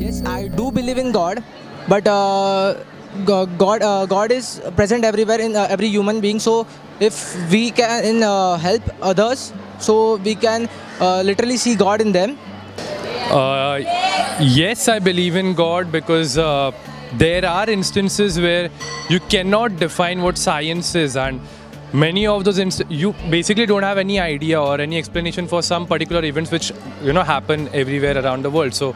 Yes, I do believe in God, but uh, God, uh, God is present everywhere in uh, every human being. So if we can uh, help others, so we can uh, literally see God in them. Uh, yes, I believe in God because there are instances where you cannot define what science is, and many of those inst- you basically don't have any idea or any explanation for some particular events which you know happen everywhere around the world. So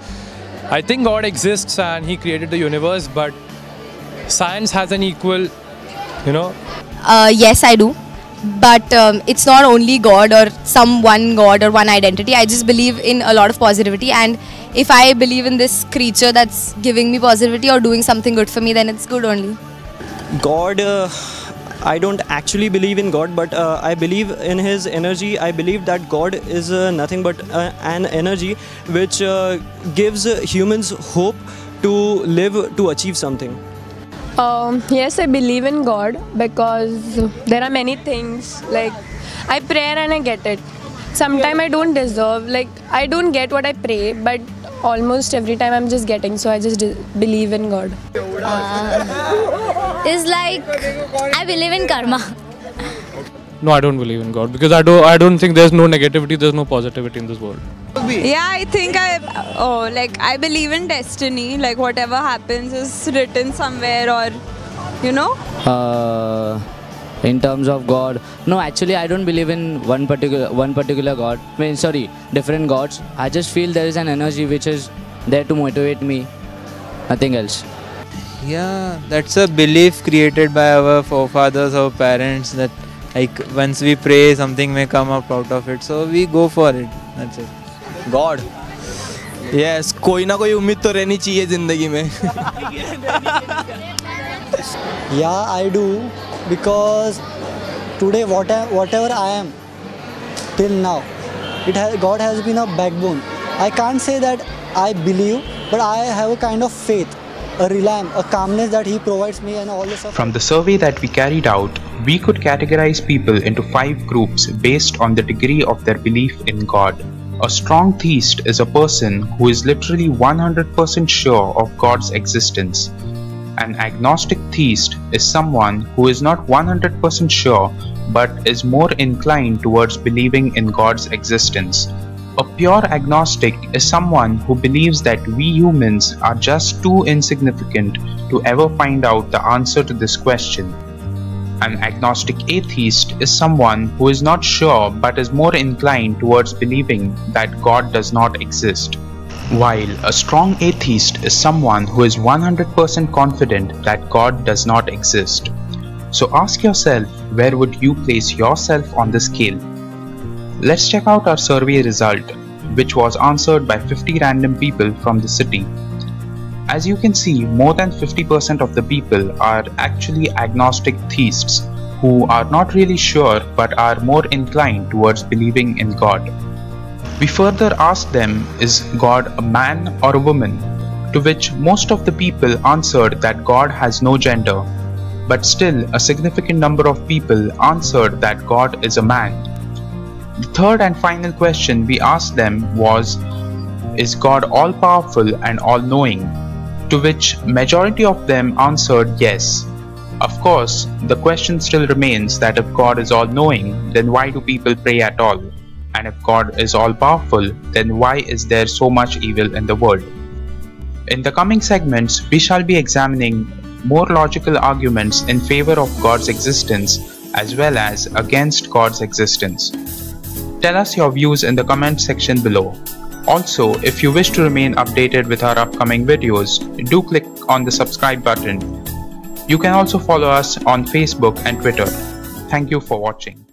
I think God exists and He created the universe, but science has an equal, you know, Uh, yes, I do. But um, it's not only God or some one God or one identity. I just believe in a lot of positivity. And if I believe in this creature that's giving me positivity or doing something good for me, then it's good only. God, uh, I don't actually believe in God, but uh, I believe in His energy. I believe that God is uh, nothing but uh, an energy which uh, gives humans hope to live to achieve something. Um, yes, I believe in God because there are many things like I pray and I get it. Sometimes I don't deserve, like I don't get what I pray, but almost every time I'm just getting. So I just believe in God. is like I believe in karma. no, I don't believe in God because I don't. I don't think there's no negativity, there's no positivity in this world. Yeah, I think I oh like I believe in destiny. Like whatever happens is written somewhere or you know. uh, in terms of god no actually i don't believe in one particular one particular god I mean, sorry different gods i just feel there is an energy which is there to motivate me nothing else Yeah, that's a belief created by our forefathers or parents that like once we pray something may come up out of it. So we go for it. That's it. God. Yes, कोई ना कोई उम्मीद तो रहनी चाहिए जिंदगी में Yeah, I do because today what I, whatever I am till now, it has God has been a backbone. I can't say that I believe, but I have a kind of faith, a reliance, a calmness that He provides me and all this stuff. From the survey that we carried out, we could categorize people into five groups based on the degree of their belief in God. A strong theist is a person who is literally 100% sure of God's existence. An agnostic theist is someone who is not 100% sure but is more inclined towards believing in God's existence. A pure agnostic is someone who believes that we humans are just too insignificant to ever find out the answer to this question. An agnostic atheist is someone who is not sure but is more inclined towards believing that God does not exist. While a strong atheist is someone who is 100% confident that God does not exist. So ask yourself where would you place yourself on the scale? Let's check out our survey result, which was answered by 50 random people from the city. As you can see, more than 50% of the people are actually agnostic theists who are not really sure but are more inclined towards believing in God. We further asked them, Is God a man or a woman? To which most of the people answered that God has no gender. But still, a significant number of people answered that God is a man. The third and final question we asked them was Is God all powerful and all knowing? To which majority of them answered yes. Of course, the question still remains that if God is all knowing, then why do people pray at all? And if God is all powerful, then why is there so much evil in the world? In the coming segments, we shall be examining more logical arguments in favor of God's existence as well as against God's existence. Tell us your views in the comment section below. Also, if you wish to remain updated with our upcoming videos, do click on the subscribe button. You can also follow us on Facebook and Twitter. Thank you for watching.